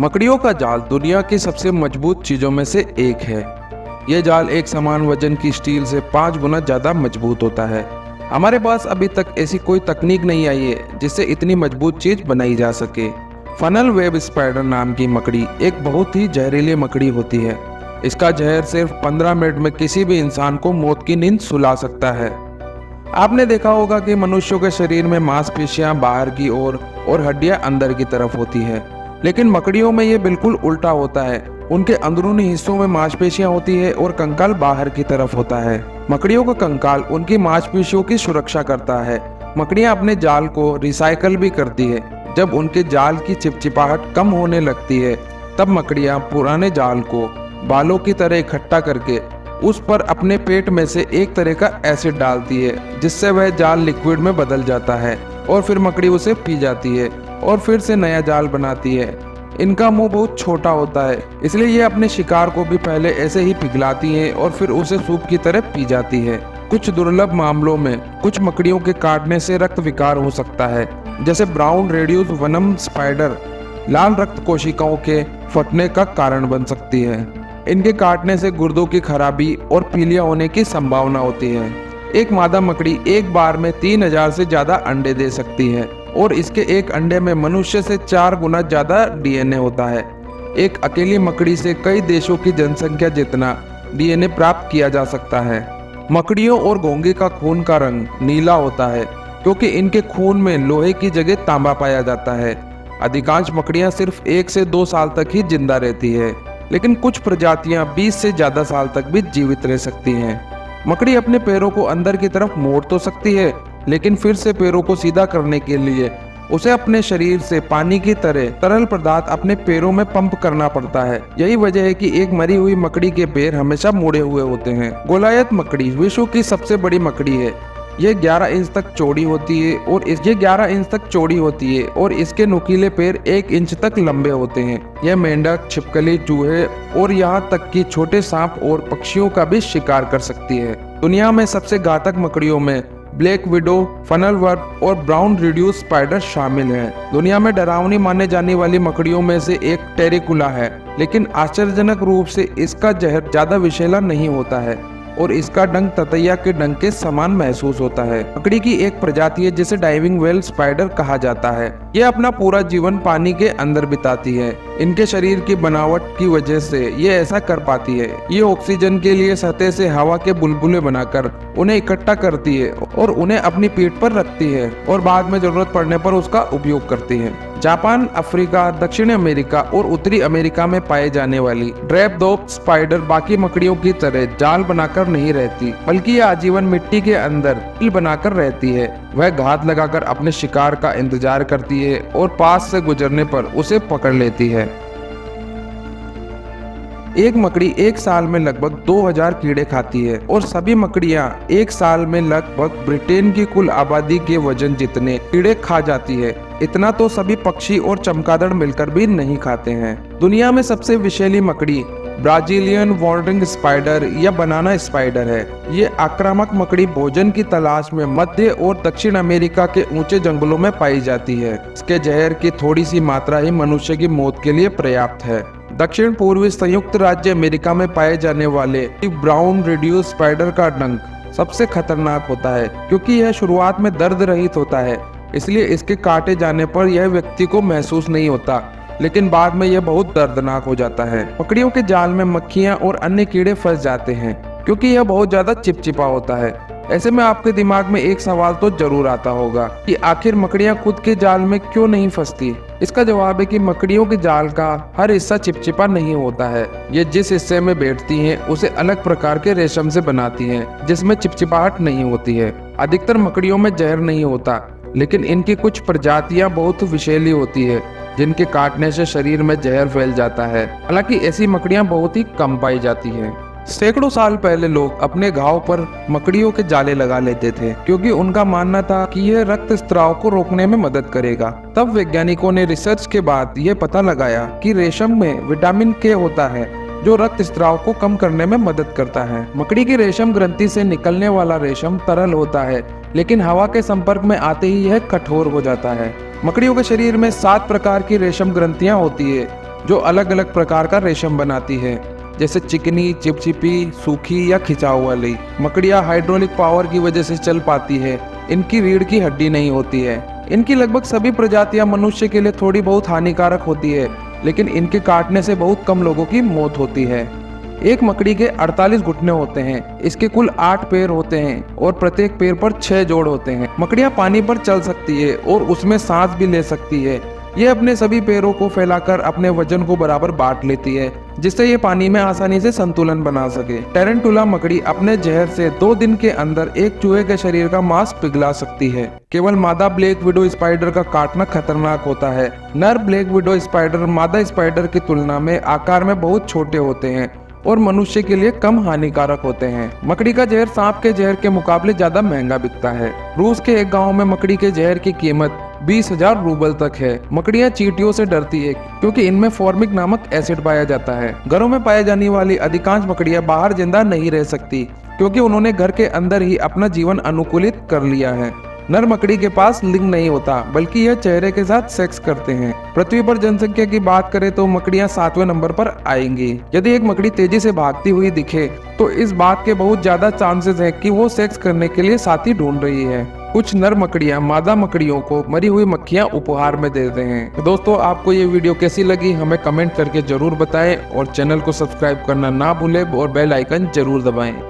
मकड़ियों का जाल दुनिया की सबसे मज़बूत चीज़ों में से एक है। ये जाल एक समान वज़न की स्टील से पाँच गुना ज़्यादा मज़बूत होता है। हमारे पास अभी तक ऐसी कोई तकनीक नहीं आई है जिससे इतनी मज़बूत चीज़ बनाई जा सके। फनल वेब स्पाइडर नाम की मकड़ी एक बहुत ही जहरीली मकड़ी होती है। इसका जहर सिर्फ़ 15 मिनट में किसी भी इंसान को मौत की नींद सुला सकता है। आपने देखा होगा कि मनुष्यों के शरीर में मांसपेशियाँ बाहर की ओर और, और हड्डियाँ अंदर की तरफ़ होती है। लेकिन मकड़ियों में ये बिल्कुल उल्टा होता है। उनके अंदरूनी हिस्सों में मांसपेशियाँ होती है और कंकाल बाहर की तरफ़ होता है। मकड़ियों का कंकाल उनकी मांसपेशियों की सुरक्षा करता है। मकड़ियाँ अपने जाल को रिसाइकल भी करती है। जब उनके जाल की चिपचिपाहट कम होने लगती है, तब मकड़ियाँ पुराने जाल को बालों की तरह इकट्ठा करके उस पर अपने पेट में से एक तरह का एसिड डालती है, जिससे वह जाल लिक्विड में बदल जाता है और फिर मकड़ी उसे पी जाती है। और फिर से नया जाल बनाती है। इनका मुँह बहुत छोटा होता है, इसलिए ये अपने शिकार को भी पहले ऐसे ही पिघलाती हैं और फिर उसे सूप की तरह पी जाती है। कुछ दुर्लभ मामलों में, कुछ मकड़ियों के काटने से रक्त विकार हो सकता है, जैसे ब्राउन रेडियोस वनम स्पाइडर, लाल रक्त कोशिकाओं के फटने का कारण बन सकती है। इनके काटने से गुर्दों की खराबी और पीलिया होने की संभावना होती है। एक मादा मकड़ी एक बार में तीन हज़ार से ज़्यादा अंडे दे सकती है। और इसके एक अंडे में मनुष्य से चार गुना ज़्यादा डीएनए होता है। एक अकेली मकड़ी से कई देशों की जनसंख्या जितना डीएनए प्राप्त किया जा सकता है। मकड़ियों और घोंगे का खून का रंग नीला होता है, क्योंकि इनके खून में लोहे की जगह तांबा पाया जाता है। अधिकांश मकड़ियाँ सिर्फ़ एक से दो साल तक ही ज़िंदा रहती है, लेकिन कुछ प्रजातियाँ 20 से ज़्यादा साल तक भी जीवित रह सकती हैं। मकड़ी अपने पैरों को अंदर की तरफ़ मोड़ तो सकती है लेकिन फिर से पैरों को सीधा करने के लिए उसे अपने शरीर से पानी की तरह तरल पदार्थ अपने पैरों में पंप करना पड़ता है। यही वजह है कि एक मरी हुई मकड़ी के पैर हमेशा मुड़े हुए होते हैं। गोलायत मकड़ी विश्व की सबसे बड़ी मकड़ी है। ये 11 इंच तक चौड़ी होती है और इस ये 11 इंच तक चौड़ी होती है और इसके नुकीले पैर एक इंच तक लंबे होते हैं। यह मेंढक, छिपकली, चूहे और यहाँ तक कि छोटे सांप और पक्षियों का भी शिकार कर सकती है। दुनिया में सबसे घातक मकड़ियों में ब्लैक विडो, फनल वर्क और ब्राउन रिड्यूस स्पाइडर शामिल हैं। दुनिया में डरावनी माने जाने वाली मकड़ियों में से एक टेरिकुला है, लेकिन आश्चर्यजनक रूप से इसका जहर ज़्यादा विषैला नहीं होता है और इसका डंक ततैया के डंक के समान महसूस होता है। मकड़ी की एक प्रजाति है, जिसे डाइविंग वेल स्पाइडर कहा जाता है। यह अपना पूरा जीवन पानी के अंदर बिताती है। इनके शरीर की बनावट की वजह से ये ऐसा कर पाती है। ये ऑक्सीजन के लिए सतह से हवा के बुलबुले बनाकर उन्हें इकट्ठा करती है और उन्हें अपनी पीठ पर रखती है और बाद में ज़रूरत पड़ने पर उसका उपयोग करती है। जापान, अफ्रीका, दक्षिण अमेरिका और उत्तरी अमेरिका में पाए जाने वाली ड्रैप स्पाइडर बाकी मकड़ियों की तरह जाल बनाकर नहीं रहती, बल्कि यह आजीवन मिट्टी के अंदर तिल बनाकर रहती है। वह घात लगाकर अपने शिकार का इंतज़ार करती है और पास से गुजरने पर उसे पकड़ लेती है। एक मकड़ी एक साल में लगभग 2000 कीड़े खाती है और सभी मकड़ियाँ एक साल में लगभग ब्रिटेन की कुल आबादी के वज़न जितने कीड़े खा जाती है, इतना तो सभी पक्षी और चमकादड़ मिलकर भी नहीं खाते हैं। दुनिया में सबसे विषैली मकड़ी ब्राजीलियन वॉर्डिंग स्पाइडर या बनाना स्पाइडर है। ये आक्रामक मकड़ी भोजन की तलाश में मध्य और दक्षिण अमेरिका के ऊँचे जंगलों में पाई जाती है। इसके जहर की थोड़ी सी मात्रा ही मनुष्य की मौत के लिए पर्याप्त है। दक्षिण पूर्वी संयुक्त राज्य अमेरिका में पाए जाने वाले ब्राउन रेडियो स्पाइडर का डंक सबसे खतरनाक होता है, क्योंकि यह शुरुआत में दर्द रहित होता है, इसलिए इसके काटे जाने पर यह व्यक्ति को महसूस नहीं होता, लेकिन बाद में यह बहुत दर्दनाक हो जाता है। मकड़ियों के जाल में मक्खियाँ और अन्य कीड़े फंस जाते हैं, क्योंकि यह बहुत ज़्यादा चिपचिपा होता है। ऐसे में आपके दिमाग में एक सवाल तो ज़रूर आता होगा कि आखिर मकड़ियाँ खुद के जाल में क्यों नहीं फंसती? इसका जवाब है कि मकड़ियों के जाल का हर हिस्सा चिपचिपा नहीं होता है। ये जिस हिस्से में बैठती हैं, उसे अलग प्रकार के रेशम से बनाती हैं, जिसमें चिपचिपाहट नहीं होती है। अधिकतर मकड़ियों में जहर नहीं होता, लेकिन इनकी कुछ प्रजातियाँ बहुत विषैली होती है, जिनके काटने से शरीर में जहर फैल जाता है। हालाँकि ऐसी मकड़ियाँ बहुत ही कम पाई जाती हैं। सैकड़ों साल पहले लोग अपने घाव पर मकड़ियों के जाले लगा लेते थे, क्योंकि उनका मानना था कि यह रक्त स्त्राव को रोकने में मदद करेगा। तब वैज्ञानिकों ने रिसर्च के बाद यह पता लगाया कि रेशम में विटामिन के होता है, जो रक्त स्त्राव को कम करने में मदद करता है। मकड़ी की रेशम ग्रंथि से निकलने वाला रेशम तरल होता है, लेकिन हवा के संपर्क में आते ही यह कठोर हो जाता है। मकड़ियों के शरीर में सात प्रकार की रेशम ग्रंथियाँ होती है, जो अलग अलग प्रकार का रेशम बनाती है। जैसे चिकनी, चिपचिपी, सूखी या खिंचाव वाली मकड़ियाँ हाइड्रोलिक पावर की वजह से चल पाती है। इनकी रीढ़ की हड्डी नहीं होती है। इनकी लगभग सभी प्रजातियाँ मनुष्य के लिए थोड़ी बहुत हानिकारक होती है, लेकिन इनके काटने से बहुत कम लोगों की मौत होती है। एक मकड़ी के 48 घुटने होते हैं, इसके कुल आठ पैर होते हैं और प्रत्येक पैर पर छह जोड़ होते हैं। मकड़ियाँ पानी पर चल सकती है और उसमें सांस भी ले सकती है। ये अपने सभी पैरों को फैलाकर अपने वज़न को बराबर बांट लेती है, जिससे ये पानी में आसानी से संतुलन बना सके। टेरेंटुला मकड़ी अपने जहर से दो दिन के अंदर एक चूहे के शरीर का मांस पिघला सकती है। केवल मादा ब्लैक विडो स्पाइडर का काटना खतरनाक होता है। नर ब्लैक विडो स्पाइडर मादा स्पाइडर की तुलना में आकार में बहुत छोटे होते हैं और मनुष्य के लिए कम हानिकारक होते हैं। मकड़ी का जहर सांप के जहर के मुकाबले ज़्यादा महँगा बिकता है। रूस के एक गाँव में मकड़ी के जहर की कीमत बीस हज़ार रूबल तक है। मकड़ियाँ चीटियों से डरती है, क्योंकि इनमें फॉर्मिक नामक एसिड पाया जाता है। घरों में पाए जाने वाली अधिकांश मकड़ियाँ बाहर ज़िंदा नहीं रह सकती, क्योंकि उन्होंने घर के अंदर ही अपना जीवन अनुकूलित कर लिया है। नर मकड़ी के पास लिंग नहीं होता, बल्कि यह चेहरे के साथ सेक्स करते हैं। पृथ्वी पर जनसंख्या की बात करें तो मकड़ियाँ सातवें नंबर पर आएँगी। यदि एक मकड़ी तेज़ी से भागती हुई दिखे तो इस बात के बहुत ज़्यादा चांसेस हैं कि वो सेक्स करने के लिए साथी ढूंढ रही है। कुछ नर मकड़ियाँ मादा मकड़ियों को मरी हुई मक्खियाँ उपहार में देते हैं तो दोस्तों, आपको ये वीडियो कैसी लगी, हमें कमेंट करके ज़रूर बताएँ और चैनल को सब्सक्राइब करना ना भूलें और बेल आइकन ज़रूर दबाएँ।